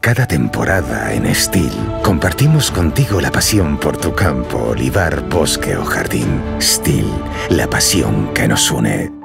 Cada temporada en Steel compartimos contigo la pasión por tu campo, olivar, bosque o jardín. Steel, la pasión que nos une.